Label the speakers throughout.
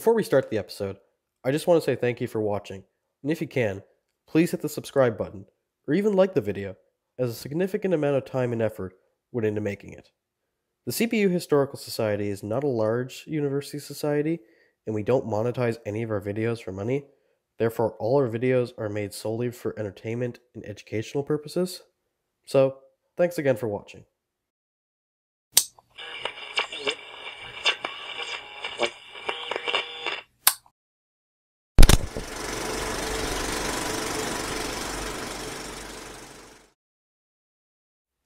Speaker 1: Before we start the episode, I just want to say thank you for watching, and if you can, please hit the subscribe button, or even like the video, as a significant amount of time and effort went into making it. The CBU Historical Society is not a large university society, and we don't monetize any of our videos for money. Therefore, all our videos are made solely for entertainment and educational purposes. So, thanks again for watching.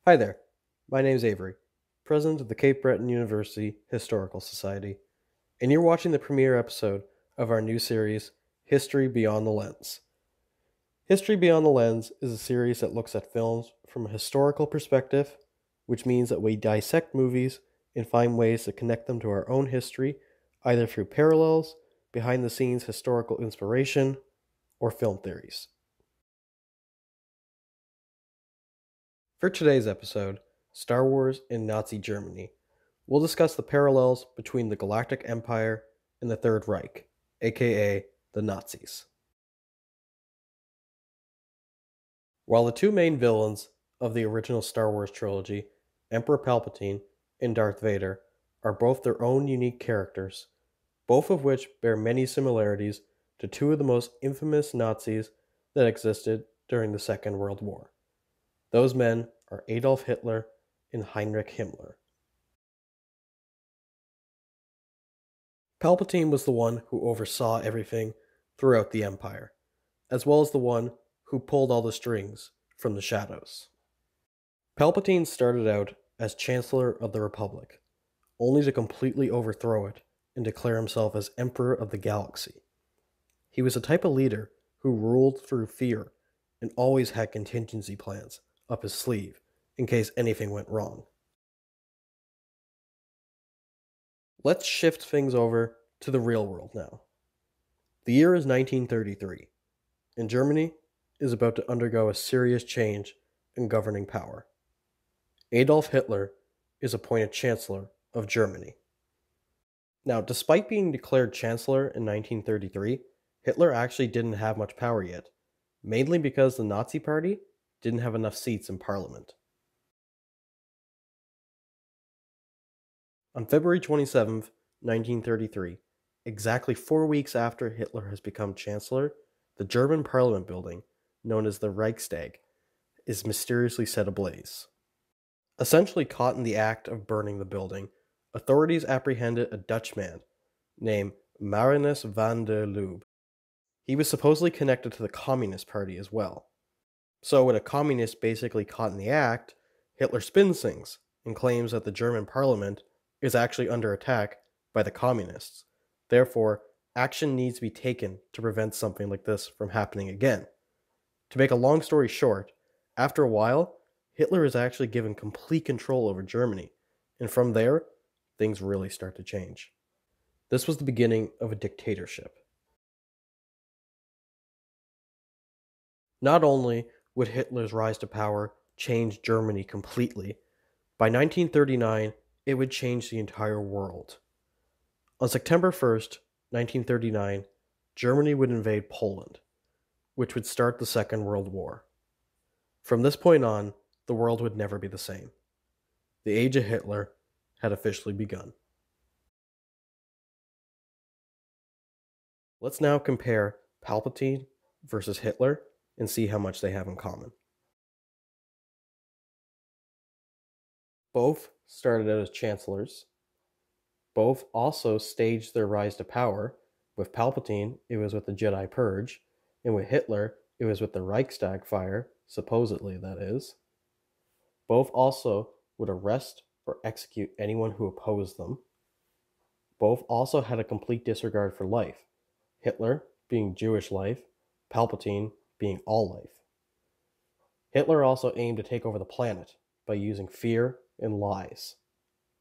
Speaker 1: Hi there, my name is Avery, president of the Cape Breton University Historical Society, and you're watching the premiere episode of our new series, History Beyond the Lens. History Beyond the Lens is a series that looks at films from a historical perspective, which means that we dissect movies and find ways to connect them to our own history, either through parallels, behind the scenes historical inspiration, or film theories. For today's episode, Star Wars in Nazi Germany, we'll discuss the parallels between the Galactic Empire and the Third Reich, aka the Nazis. While the two main villains of the original Star Wars trilogy, Emperor Palpatine and Darth Vader, are both their own unique characters, both of which bear many similarities to two of the most infamous Nazis that existed during the Second World War. Those men are Adolf Hitler and Heinrich Himmler. Palpatine was the one who oversaw everything throughout the Empire, as well as the one who pulled all the strings from the shadows. Palpatine started out as Chancellor of the Republic, only to completely overthrow it and declare himself as Emperor of the Galaxy. He was a type of leader who ruled through fear and always had contingency plans up his sleeve in case anything went wrong. Let's shift things over to the real world now. The year is 1933, and Germany is about to undergo a serious change in governing power. Adolf Hitler is appointed Chancellor of Germany. Now, despite being declared Chancellor in 1933, Hitler actually didn't have much power yet, mainly because the Nazi Party didn't have enough seats in parliament. On February 27, 1933, exactly four weeks after Hitler has become Chancellor, the German parliament building, known as the Reichstag, is mysteriously set ablaze. Essentially caught in the act of burning the building, authorities apprehended a Dutchman named Marinus van der Lubbe. He was supposedly connected to the Communist Party as well. So, when a communist basically caught in the act, Hitler spins things and claims that the German parliament is actually under attack by the communists. Therefore, action needs to be taken to prevent something like this from happening again. To make a long story short, after a while, Hitler is actually given complete control over Germany, and from there, things really start to change. This was the beginning of a dictatorship. Not only would Hitler's rise to power change Germany completely, by 1939, it would change the entire world. On September 1st, 1939, Germany would invade Poland, which would start the Second World War. From this point on, the world would never be the same. The age of Hitler had officially begun. Let's now compare Palpatine versus Hitler and see how much they have in common. Both started out as chancellors. Both also staged their rise to power. With Palpatine, it was with the Jedi Purge, and with Hitler, it was with the Reichstag fire, supposedly, that is. Both also would arrest or execute anyone who opposed them. Both also had a complete disregard for life, Hitler being Jewish life, Palpatine being all life. Hitler also aimed to take over the planet by using fear and lies.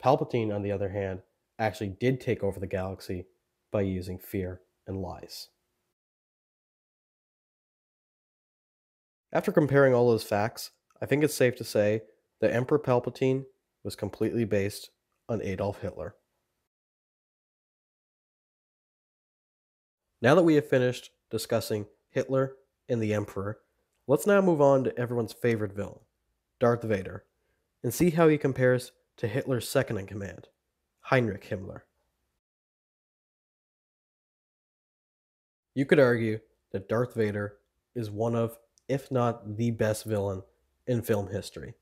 Speaker 1: Palpatine, on the other hand, actually did take over the galaxy by using fear and lies. After comparing all those facts, I think it's safe to say that Emperor Palpatine was completely based on Adolf Hitler. Now that we have finished discussing Hitler and the Emperor, let's now move on to everyone's favorite villain, Darth Vader, and see how he compares to Hitler's second in command, Heinrich Himmler. You could argue that Darth Vader is one of, if not the best villain in film history.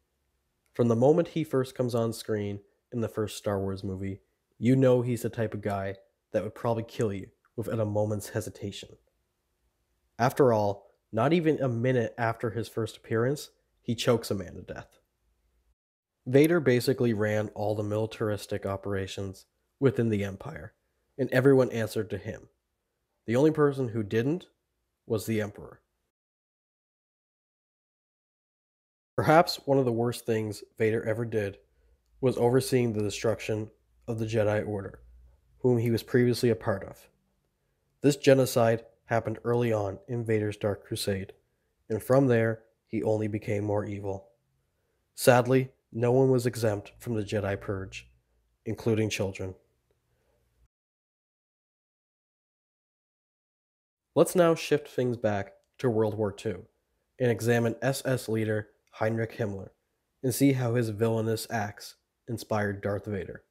Speaker 1: From the moment he first comes on screen in the first Star Wars movie, you know he's the type of guy that would probably kill you without a moment's hesitation. After all, not even a minute after his first appearance, he chokes a man to death. Vader basically ran all the militaristic operations within the Empire, and everyone answered to him. The only person who didn't was the Emperor. Perhaps one of the worst things Vader ever did was overseeing the destruction of the Jedi Order, whom he was previously a part of. This genocide happened early on in Vader's Dark Crusade, and from there he only became more evil. Sadly, no one was exempt from the Jedi Purge, including children. Let's now shift things back to World War II and examine SS leader Heinrich Himmler and see how his villainous acts inspired Darth Vader.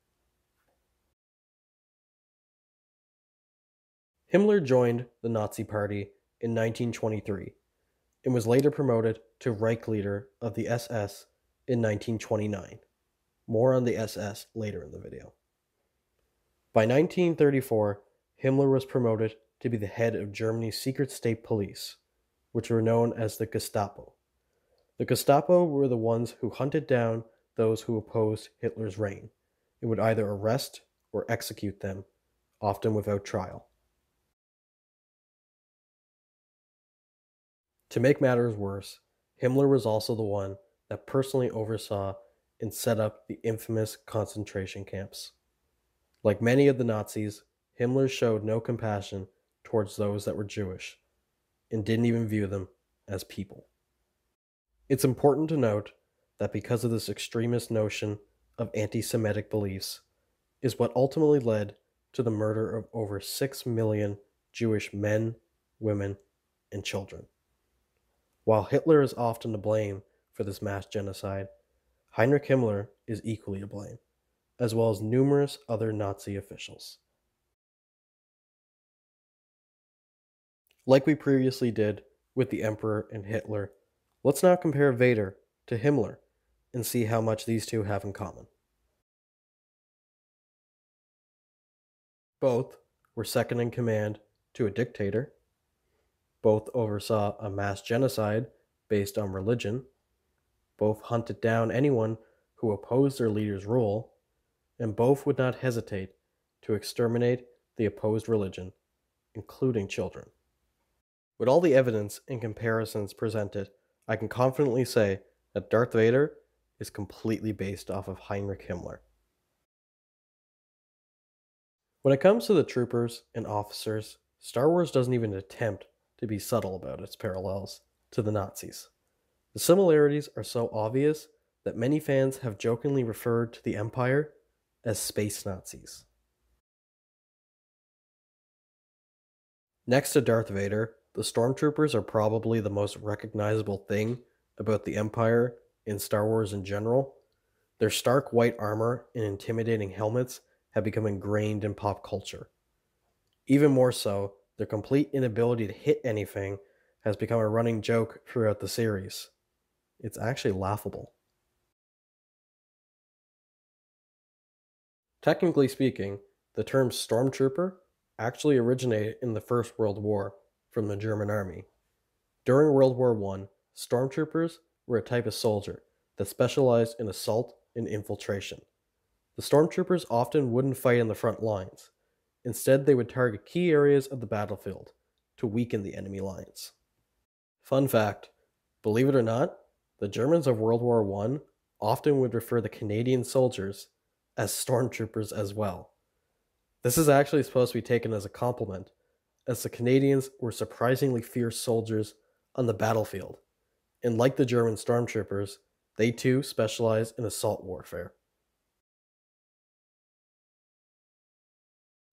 Speaker 1: Himmler joined the Nazi Party in 1923 and was later promoted to Reich leader of the SS in 1929. More on the SS later in the video. By 1934, Himmler was promoted to be the head of Germany's secret state police, which were known as the Gestapo. The Gestapo were the ones who hunted down those who opposed Hitler's reign and would either arrest or execute them, often without trial. To make matters worse, Himmler was also the one that personally oversaw and set up the infamous concentration camps. Like many of the Nazis, Himmler showed no compassion towards those that were Jewish and didn't even view them as people. It's important to note that because of this extremist notion of anti Semitic beliefs, is what ultimately led to the murder of over 6 million Jewish men, women, and children. While Hitler is often to blame for this mass genocide, Heinrich Himmler is equally to blame, as well as numerous other Nazi officials. Like we previously did with the Emperor and Hitler, let's now compare Vader to Himmler and see how much these two have in common. Both were second in command to a dictator both oversaw a mass genocide based on religion. Both hunted down anyone who opposed their leader's rule, and both would not hesitate to exterminate the opposed religion, including children. With all the evidence and comparisons presented, I can confidently say that Darth Vader is completely based off of Heinrich Himmler. When it comes to the troopers and officers, Star Wars doesn't even attempt to be subtle about its parallels to the Nazis. The similarities are so obvious that many fans have jokingly referred to the Empire as space Nazis. Next to Darth Vader, the Stormtroopers are probably the most recognizable thing about the Empire in Star Wars in general. Their stark white armor and intimidating helmets have become ingrained in pop culture. Even more so, their complete inability to hit anything has become a running joke throughout the series. It's actually laughable. Technically speaking, the term stormtrooper actually originated in the First World War from the German army. During World War I, stormtroopers were a type of soldier that specialized in assault and infiltration. The stormtroopers often wouldn't fight in the front lines. Instead, they would target key areas of the battlefield to weaken the enemy lines. Fun fact believe it or not, the Germans of World War I often would refer the Canadian soldiers as stormtroopers as well. This is actually supposed to be taken as a compliment, as the Canadians were surprisingly fierce soldiers on the battlefield, and like the German stormtroopers, they too specialized in assault warfare.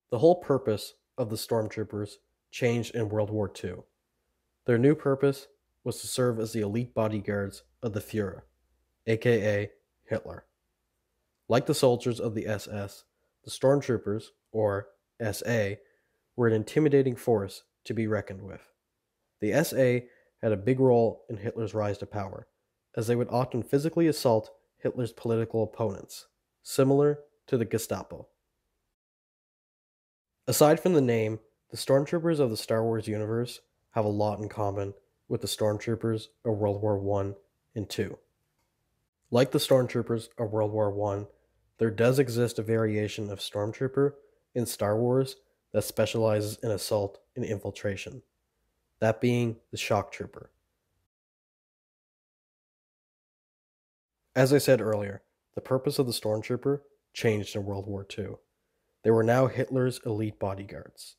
Speaker 1: The whole purpose of the stormtroopers changed in World War II. Their new purpose was to serve as the elite bodyguards of the Fuhrer, aka Hitler. Like the soldiers of the SS, the stormtroopers, or SA, were an intimidating force to be reckoned with. The SA had a big role in Hitler's rise to power, as they would often physically assault Hitler's political opponents, similar to the Gestapo. Aside from the name, the stormtroopers of the Star Wars universe have a lot in common with the stormtroopers of World War I and II. Like the stormtroopers of World War I, there does exist a variation of stormtrooper in Star Wars that specializes in assault and infiltration, that being the shock trooper. As I said earlier, the purpose of the stormtrooper changed in World War II. They were now Hitler's elite bodyguards.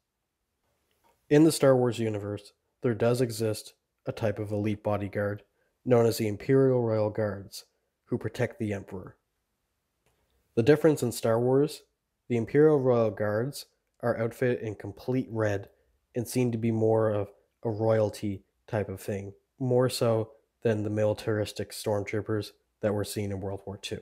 Speaker 1: In the Star Wars universe, there does exist a type of elite bodyguard known as the Imperial Royal Guards, who protect the Emperor. The difference in Star Wars the Imperial Royal Guards are outfitted in complete red and seem to be more of a royalty type of thing, more so than the militaristic stormtroopers that were seen in World War II.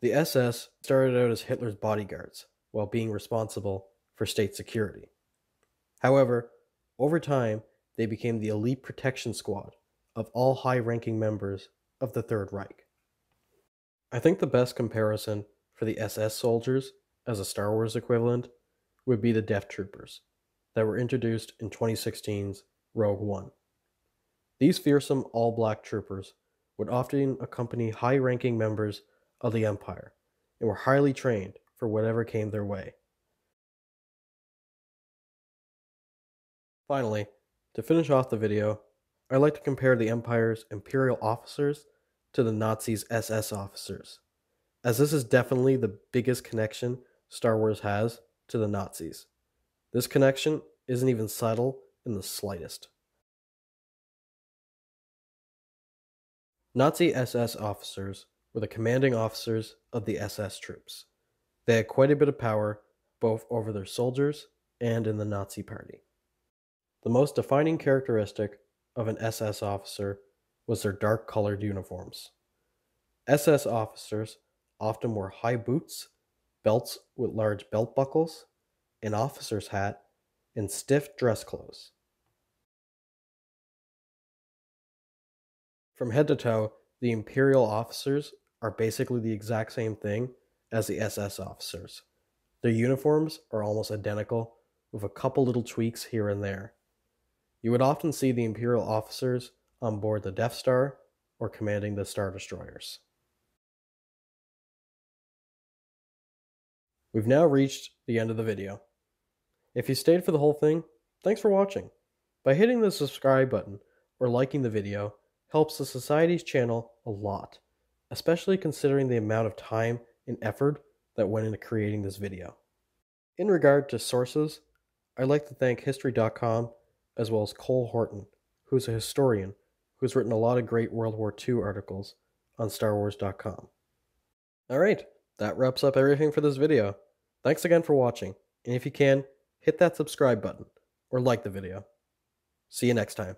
Speaker 1: The SS started out as Hitler's bodyguards while being responsible for state security. However, over time, they became the elite protection squad of all high ranking members of the Third Reich. I think the best comparison for the SS soldiers as a Star Wars equivalent would be the Death Troopers that were introduced in 2016's Rogue One. These fearsome all black troopers would often accompany high ranking members of the Empire and were highly trained for whatever came their way. Finally, to finish off the video, I'd like to compare the Empire's Imperial officers to the Nazis' SS officers, as this is definitely the biggest connection Star Wars has to the Nazis. This connection isn't even subtle in the slightest. Nazi SS officers were the commanding officers of the SS troops. They had quite a bit of power both over their soldiers and in the Nazi party. The most defining characteristic of an SS officer was their dark colored uniforms. SS officers often wore high boots, belts with large belt buckles, an officer's hat, and stiff dress clothes. From head to toe, the Imperial officers are basically the exact same thing as the SS officers. Their uniforms are almost identical, with a couple little tweaks here and there. You would often see the Imperial officers on board the Death Star or commanding the Star Destroyers. We've now reached the end of the video. If you stayed for the whole thing, thanks for watching. By hitting the subscribe button or liking the video helps the Society's channel a lot, especially considering the amount of time and effort that went into creating this video. In regard to sources, I'd like to thank History.com as well as Cole Horton, who's a historian who's written a lot of great World War II articles on StarWars.com. Alright, that wraps up everything for this video. Thanks again for watching, and if you can, hit that subscribe button or like the video. See you next time.